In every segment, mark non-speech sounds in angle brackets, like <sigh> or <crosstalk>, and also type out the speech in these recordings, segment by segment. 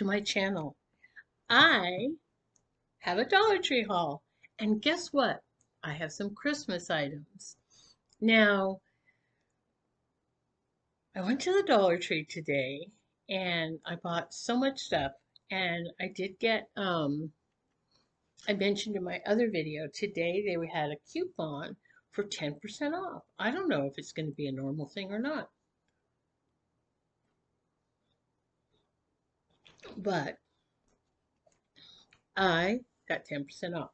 to my channel. I have a Dollar Tree haul, and guess what? I have some Christmas items. Now, I went to the Dollar Tree today, and I bought so much stuff, and I did get, um, I mentioned in my other video, today they had a coupon for 10% off. I don't know if it's going to be a normal thing or not. But I got 10% off.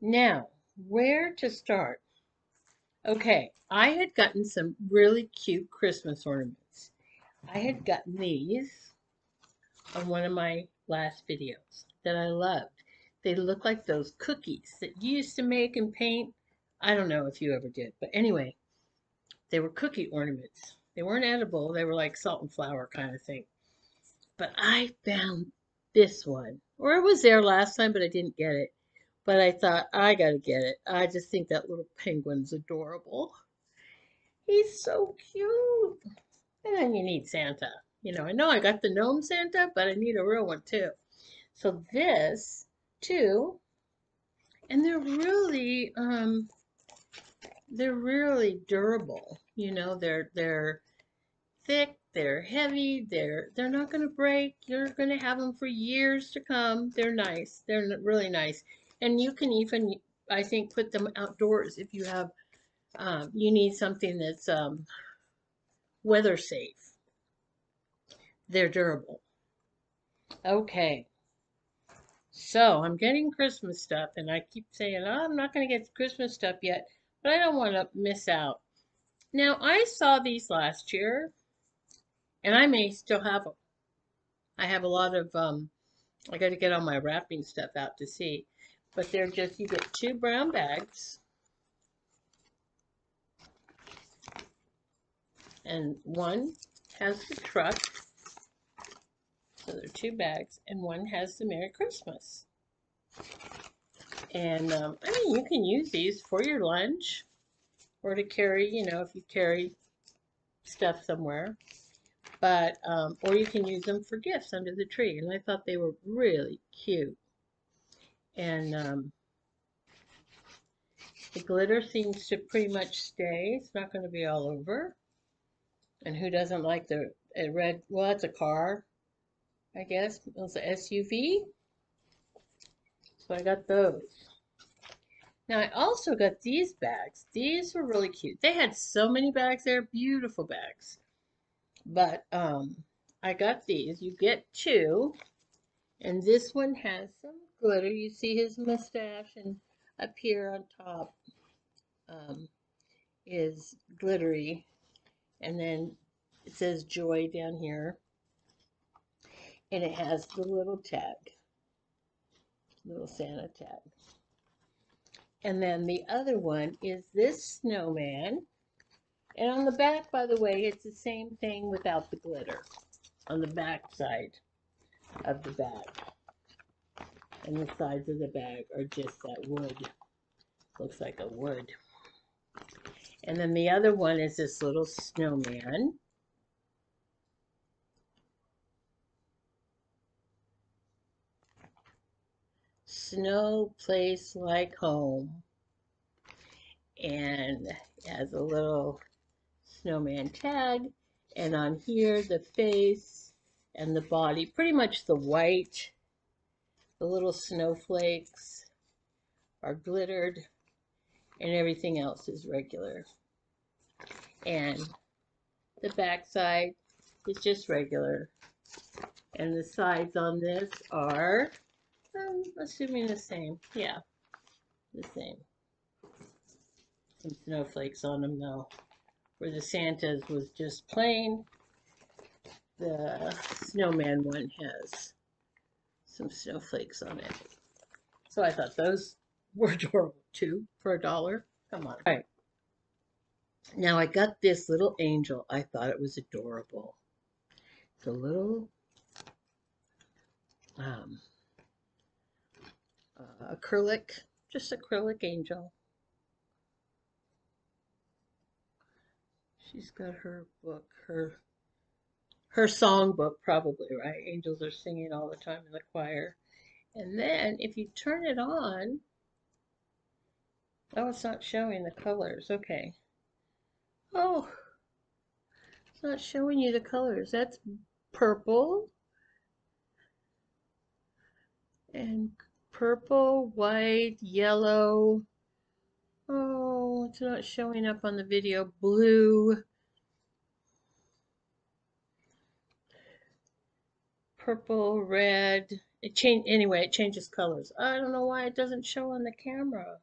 Now, where to start? Okay, I had gotten some really cute Christmas ornaments. I had gotten these on one of my last videos that I loved. They look like those cookies that you used to make and paint. I don't know if you ever did, but anyway, they were cookie ornaments. They weren't edible. They were like salt and flour kind of thing. But I found this one. Or it was there last time, but I didn't get it. But I thought, I got to get it. I just think that little penguin's adorable. He's so cute. And then you need Santa. You know, I know I got the gnome Santa, but I need a real one too. So this, too, and they're really, um, they're really durable. You know, they're, they're thick, they're heavy, they're they're not going to break. You're going to have them for years to come. They're nice. They're really nice. And you can even, I think, put them outdoors if you have, um, you need something that's um, weather safe. They're durable. Okay. So I'm getting Christmas stuff, and I keep saying, oh, I'm not going to get Christmas stuff yet, but I don't want to miss out. Now, I saw these last year, and I may still have them. I have a lot of, um, I got to get all my wrapping stuff out to see. But they're just, you get two brown bags. And one has the truck. So there are two bags. And one has the Merry Christmas. And, um, I mean, you can use these for your lunch. Or to carry, you know, if you carry stuff somewhere but um, or you can use them for gifts under the tree and I thought they were really cute. And um, the glitter seems to pretty much stay. It's not going to be all over. And who doesn't like the red well that's a car I guess. It's an SUV so I got those. Now I also got these bags. These were really cute. They had so many bags there beautiful bags but um, I got these. You get two. And this one has some glitter. You see his mustache and up here on top um, is glittery. And then it says joy down here. And it has the little tag. Little Santa tag. And then the other one is this snowman. And on the back, by the way, it's the same thing without the glitter on the back side of the bag. And the sides of the bag are just that wood. Looks like a wood. And then the other one is this little snowman. Snow place like home. And has a little snowman tag. And on here, the face and the body, pretty much the white. The little snowflakes are glittered and everything else is regular. And the back side is just regular. And the sides on this are, I'm assuming the same. Yeah, the same. Some snowflakes on them though where the Santas was just plain. The snowman one has some snowflakes on it. So I thought those <laughs> were adorable too for a dollar. Come on. All right. Now I got this little angel. I thought it was adorable. It's a little um, uh, acrylic, just acrylic angel. She's got her book, her her songbook, probably, right? Angels are singing all the time in the choir. And then if you turn it on, oh, it's not showing the colors. Okay. Oh, it's not showing you the colors. That's purple and purple, white, yellow. Oh, it's not showing up on the video. Blue. Purple, red. It change anyway, it changes colors. I don't know why it doesn't show on the camera.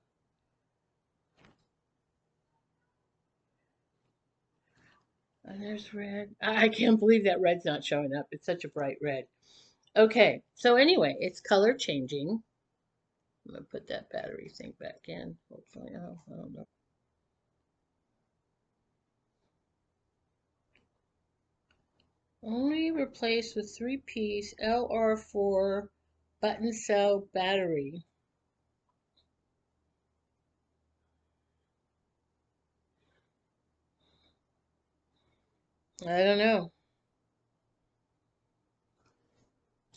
And there's red. I can't believe that red's not showing up. It's such a bright red. Okay, so anyway, it's color changing. I'm going to put that battery thing back in. Hopefully, oh, I don't know. Only replaced with three-piece LR4 button cell battery. I don't know.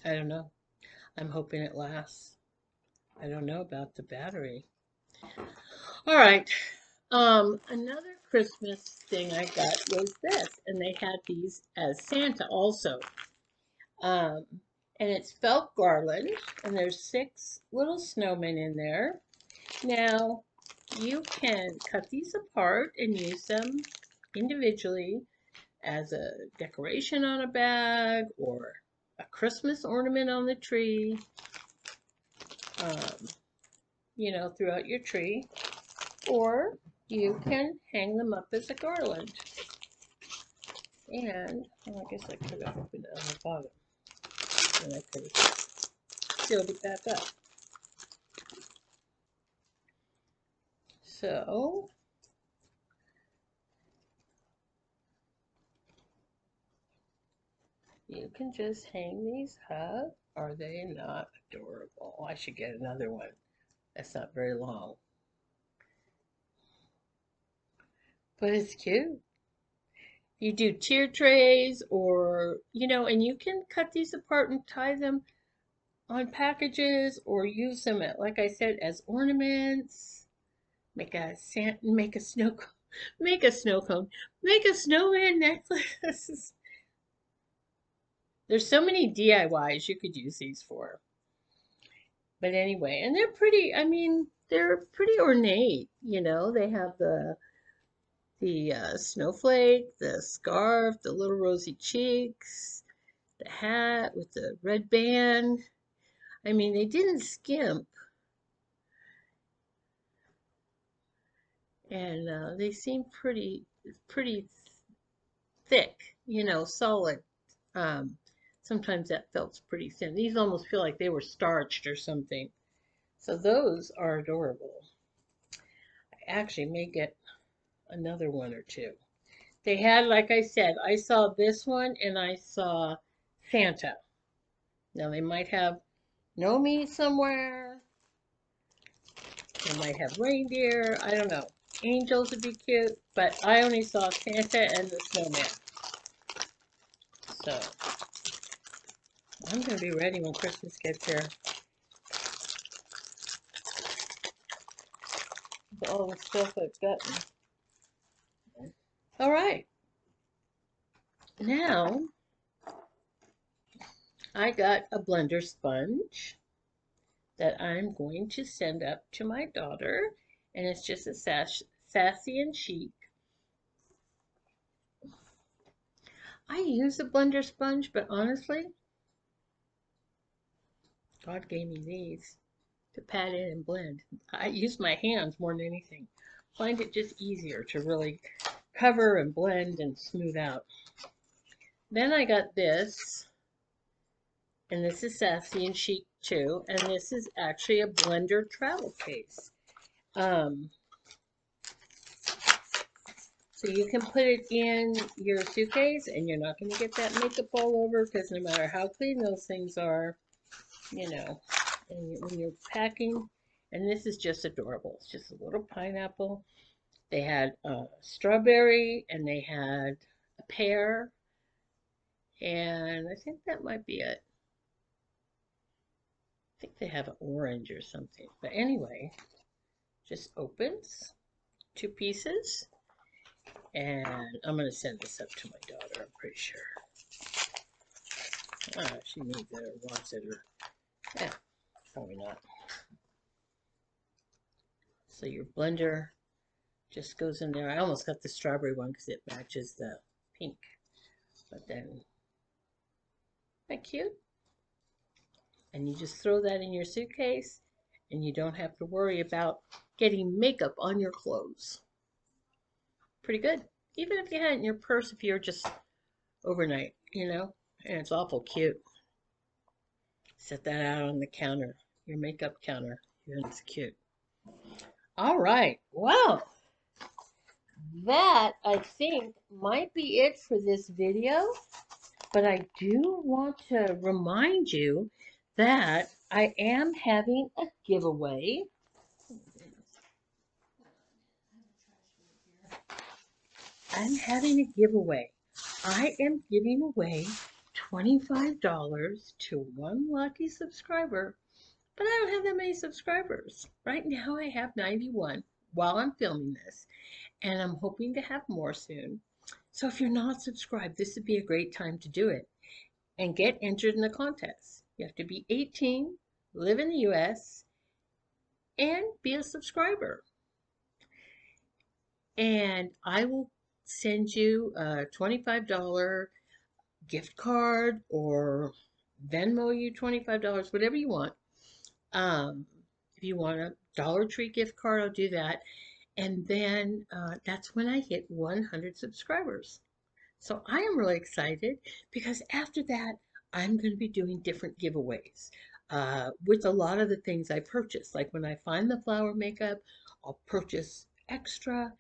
I don't know. I'm hoping it lasts. I don't know about the battery. All right. Um, another Christmas thing I got was this, and they had these as Santa also. Um, and it's felt garland, and there's six little snowmen in there. Now, you can cut these apart and use them individually as a decoration on a bag or a Christmas ornament on the tree, um, you know, throughout your tree, or you can hang them up as a garland. And, well, I guess I could have opened it on the bottom. And I could have sealed it back up. So, You can just hang these up. Are they not adorable? I should get another one. That's not very long. But it's cute. You do tier trays or, you know, and you can cut these apart and tie them on packages or use them, at, like I said, as ornaments. Make a sand, make a snow, <laughs> make a snow cone, make a snowman necklace. <laughs> There's so many DIYs you could use these for. But anyway, and they're pretty, I mean, they're pretty ornate, you know. They have the the uh, snowflake, the scarf, the little rosy cheeks, the hat with the red band. I mean, they didn't skimp. And uh, they seem pretty, pretty thick, you know, solid. Um, Sometimes that felt's pretty thin. These almost feel like they were starched or something. So those are adorable. I actually may get another one or two. They had, like I said, I saw this one and I saw Santa. Now they might have Nomi somewhere. They might have reindeer. I don't know. Angels would be cute, but I only saw Santa and the snowman. So I'm going to be ready when Christmas gets here. With All the stuff I've gotten. All right. Now, I got a blender sponge that I'm going to send up to my daughter. And it's just a sash, sassy and chic. I use a blender sponge, but honestly, God gave me these to pat in and blend. I use my hands more than anything. Find it just easier to really cover and blend and smooth out. Then I got this, and this is Sassy and Chic too, and this is actually a blender travel case. Um, so you can put it in your suitcase and you're not going to get that makeup all over because no matter how clean those things are, you know, and when you're packing, and this is just adorable. It's just a little pineapple. They had a strawberry and they had a pear And I think that might be it. I think they have an orange or something. But anyway, just opens two pieces. And I'm going to send this up to my daughter, I'm pretty sure. Ah, she needs it or wants it or, yeah, probably not. So your blender just goes in there. I almost got the strawberry one because it matches the pink. But then, that cute? And you just throw that in your suitcase and you don't have to worry about getting makeup on your clothes. Pretty good. Even if you had it in your purse if you're just overnight, you know, and it's awful cute. Set that out on the counter, your makeup counter. It's cute. All right. Well, that I think might be it for this video. But I do want to remind you that I am having a giveaway. I'm having a giveaway. I am giving away $25 to one lucky subscriber, but I don't have that many subscribers. Right now I have 91 while I'm filming this, and I'm hoping to have more soon. So if you're not subscribed, this would be a great time to do it and get entered in the contest. You have to be 18, live in the US, and be a subscriber. And I will send you a $25 gift card or Venmo you $25, whatever you want. Um, if you want a Dollar Tree gift card, I'll do that. And then uh, that's when I hit 100 subscribers. So I am really excited because after that, I'm going to be doing different giveaways uh, with a lot of the things I purchase. Like when I find the flower makeup, I'll purchase extra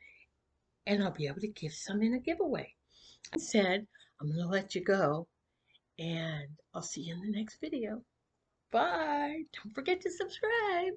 and I'll be able to give some in a giveaway. I said, I'm going to let you go and I'll see you in the next video. Bye. Don't forget to subscribe.